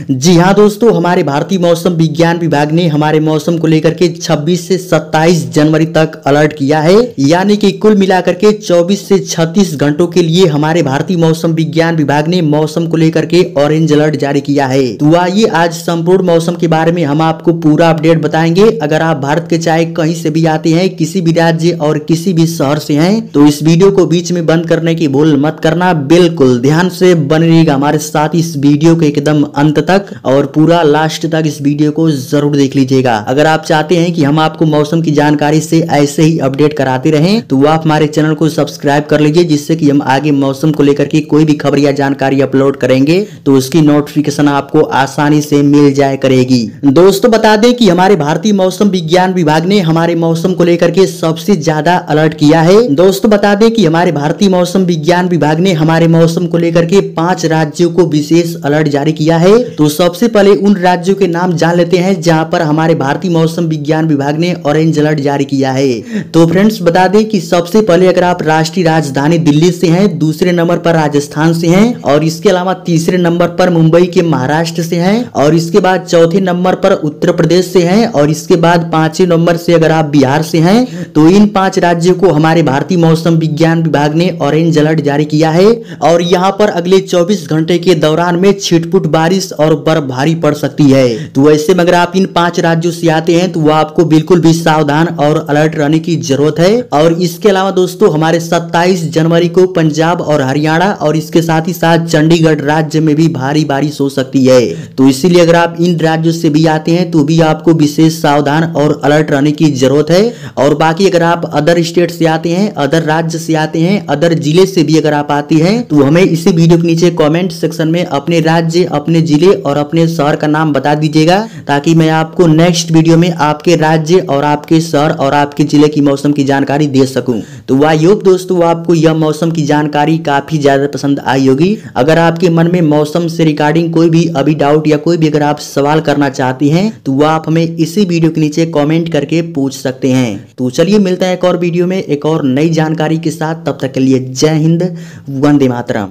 जी हाँ दोस्तों, हमारे भारतीय मौसम विज्ञान विभाग ने हमारे मौसम को लेकर के 26 से 27 जनवरी तक अलर्ट किया है। यानी कि कुल मिलाकर के 24 से 36 घंटों के लिए हमारे भारतीय मौसम विज्ञान विभाग ने मौसम को लेकर के ऑरेंज अलर्ट जारी किया है। तो आइए आज संपूर्ण मौसम के बारे में हम आपको पूरा अपडेट बताएँगे। अगर आप भारत के चाहे कहीं से भी आते हैं, किसी भी राज्य और किसी भी शहर से है तो इस वीडियो को बीच में बंद करने की भूल मत करना। बिल्कुल ध्यान से बने रहिएगा हमारे साथ इस वीडियो के एकदम अंत तक और पूरा लास्ट तक इस वीडियो को ज़रूर देख लीजिएगा। अगर आप चाहते हैं कि हम आपको मौसम की जानकारी से ऐसे ही अपडेट कराते रहें तो आप हमारे चैनल को सब्सक्राइब कर लीजिए, जिससे कि हम आगे मौसम को लेकर के कोई भी खबर या जानकारी अपलोड करेंगे तो उसकी नोटिफिकेशन आपको आसानी से मिल जाए करेगी। दोस्तों, बता दें कि हमारे भारतीय मौसम विज्ञान विभाग ने हमारे मौसम को लेकर के सबसे ज़्यादा अलर्ट किया है। दोस्तों, बता दें कि हमारे भारतीय मौसम विज्ञान विभाग ने हमारे मौसम को लेकर के पाँच राज्यों को विशेष अलर्ट जारी किया है। तो सबसे पहले उन राज्यों के नाम जान लेते हैं जहाँ पर हमारे भारतीय मौसम विज्ञान विभाग ने ऑरेंज अलर्ट जारी किया है। तो फ्रेंड्स बता दें कि सबसे पहले अगर आप राष्ट्रीय राजधानी दिल्ली से हैं, दूसरे नंबर पर राजस्थान से हैं और इसके अलावा तीसरे नंबर पर मुंबई के महाराष्ट्र से हैं और इसके बाद चौथे नंबर पर उत्तर प्रदेश से हैं और इसके बाद पाँचवें नंबर से अगर आप बिहार से हैं तो इन पाँच राज्यों को हमारे भारतीय मौसम विज्ञान विभाग ने ऑरेंज अलर्ट जारी किया है। और यहाँ पर अगले 24 घंटे के दौरान में छिटपुट बारिश और बर्फ़ भारी पड़ सकती है। तो ऐसे में अगर आप इन पाँच राज्यों से आते हैं तो आपको बिल्कुल भी सावधान और अलर्ट रहने की ज़रूरत है। और इसके अलावा दोस्तों, हमारे 27 जनवरी को पंजाब और हरियाणा और इसके साथ ही साथ चंडीगढ़ राज्य में भी भारी बारिश हो सकती है। तो इसीलिए अगर आप इन राज्यों से भी आते हैं तो भी आपको विशेष सावधान और अलर्ट रहने की ज़रूरत है। और बाकी अगर आप अदर स्टेट से आते हैं, अदर राज्य से आते हैं, अदर ज़िले से भी अगर आप आते हैं तो हमें इसी वीडियो के नीचे कमेंट सेक्शन में अपने राज्य, अपने ज़िले और अपने शहर का नाम बता दीजिएगा, ताकि मैं आपको नेक्स्ट वीडियो में आपके राज्य और आपके शहर और आपके ज़िले की मौसम की जानकारी दे सकूँ। तो होप दोस्तों, आपको यह मौसम की जानकारी काफ़ी ज़्यादा पसंद आई होगी। अगर आपके मन में मौसम से रिगार्डिंग कोई भी अभी डाउट या कोई भी अगर आप सवाल करना चाहती हैं तो वह आप हमें इसी वीडियो के नीचे कॉमेंट करके पूछ सकते हैं। तो चलिए मिलता है एक और वीडियो में, एक और नई जानकारी के साथ। तब तक के लिए जय हिंद, वंदे मातरम।